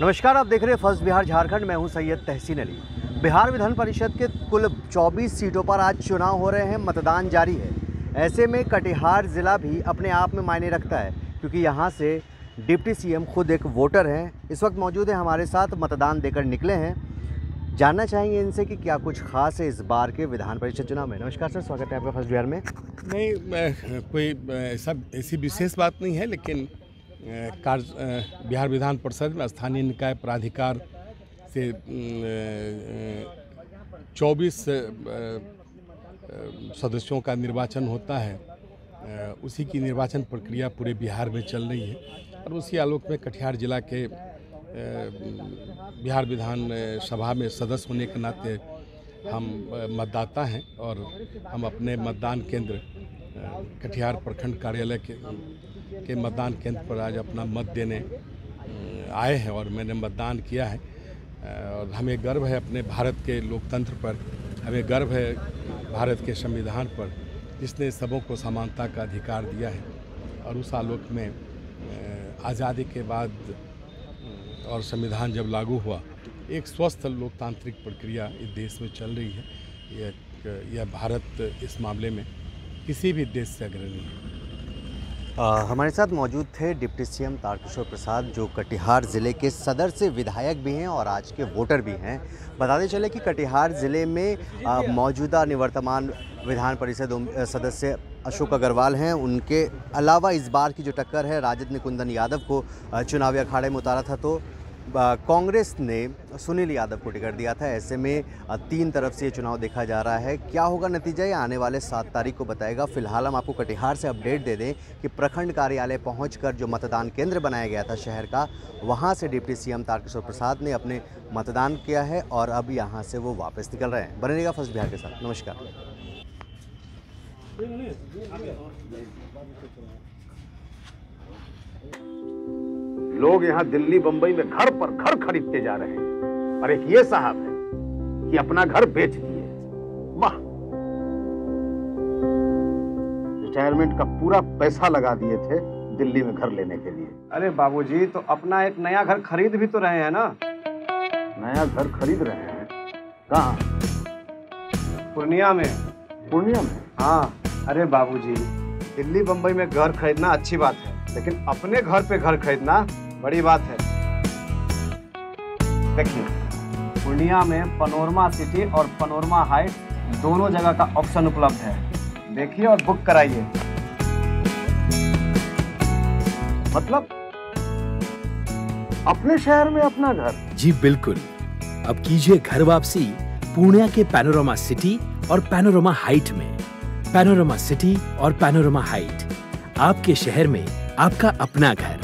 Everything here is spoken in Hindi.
नमस्कार, आप देख रहे हैं फ़र्स्ट बिहार झारखंड। मैं हूँ सैयद तहसीन अली। बिहार विधान परिषद के कुल 24 सीटों पर आज चुनाव हो रहे हैं, मतदान जारी है। ऐसे में कटिहार ज़िला भी अपने आप में मायने रखता है, क्योंकि यहाँ से डिप्टी सीएम खुद एक वोटर हैं। इस वक्त मौजूद हैं हमारे साथ, मतदान देकर निकले हैं। जानना चाहेंगे इनसे कि क्या कुछ खास है इस बार के विधान परिषद चुनाव में। नमस्कार सर, स्वागत है आपका फ़र्स्ट बिहार में। नहीं कोई ऐसा, ऐसी विशेष बात नहीं है, लेकिन कार्य बिहार विधान परिषद में स्थानीय निकाय प्राधिकार से चौबीस सदस्यों का निर्वाचन होता है। उसी की निर्वाचन प्रक्रिया पूरे बिहार में चल रही है और उसी आलोक में कटिहार जिला के बिहार विधान सभा में सदस्य होने के नाते हम मतदाता हैं और हम अपने मतदान केंद्र कटिहार प्रखंड कार्यालय के के मतदान केंद्र पर आज अपना मत देने आए हैं और मैंने मतदान किया है। और हमें गर्व है अपने भारत के लोकतंत्र पर, हमें गर्व है भारत के संविधान पर, जिसने सबों को समानता का अधिकार दिया है। और उस आलोक में आज़ादी के बाद और संविधान जब लागू हुआ, एक स्वस्थ लोकतांत्रिक प्रक्रिया इस देश में चल रही है। यह भारत इस मामले में किसी भी देश से अग्रणी है। आ, हमारे साथ मौजूद थे डिप्टी सीएम तारकिशोर प्रसाद जो कटिहार ज़िले के सदर से विधायक भी हैं और आज के वोटर भी हैं। बताते चले कि कटिहार ज़िले में मौजूदा निवर्तमान विधान परिषद सदस्य अशोक अग्रवाल हैं। उनके अलावा इस बार की जो टक्कर है राजद ने कुंदन यादव को चुनावी अखाड़े में उतारा था तो कांग्रेस ने सुनील यादव को टिकट दिया था। ऐसे में तीन तरफ़ से ये चुनाव देखा जा रहा है। क्या होगा नतीजा? ये आने वाले सात तारीख को बताएगा। फ़िलहाल हम आपको कटिहार से अपडेट दे दें कि प्रखंड कार्यालय पहुंचकर जो मतदान केंद्र बनाया गया था शहर का, वहाँ से डिप्टी सीएम तारकिशोर प्रसाद ने अपने मतदान किया है और अब यहाँ से वो वापस निकल रहे हैं। बने रहेगा फ़र्स्ट बिहार के साथ। नमस्कार। लोग यहाँ दिल्ली बंबई में घर पर घर खरीदते जा रहे हैं। और एक ये साहब है कि अपना घर बेच दिए। वाह! रिटायरमेंट का पूरा पैसा लगा दिए थे दिल्ली में घर लेने के लिए। अरे बाबूजी तो अपना एक नया घर खरीद भी तो रहे हैं ना? नया घर खरीद रहे हैं? कहाँ? पूर्णिया में। पूर्णिया में? हाँ। अरे बाबूजी दिल्ली बम्बई में घर खरीदना अच्छी बात है लेकिन अपने घर पे घर खरीदना बड़ी बात है। देखिए, पूर्णिया में पनोरमा सिटी और पनोरमा हाइट दोनों जगह का ऑप्शन उपलब्ध है। देखिए और बुक कराइए। मतलब अपने शहर में अपना घर। जी, बिल्कुल। अब कीजिए घर वापसी पूर्णिया के पैनोरमा सिटी और पैनोरमा हाइट में। पैनोरमा सिटी और पैनोरमा हाइट। आपके शहर में आपका अपना घर।